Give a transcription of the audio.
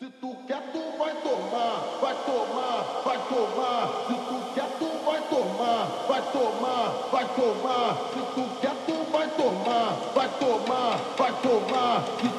Se tu quer, tu vai tomar, vai tomar, vai tomar. Se tu quer, tu vai tomar, vai tomar, vai tomar. Se tu quer, tu vai tomar, vai tomar, vai tomar.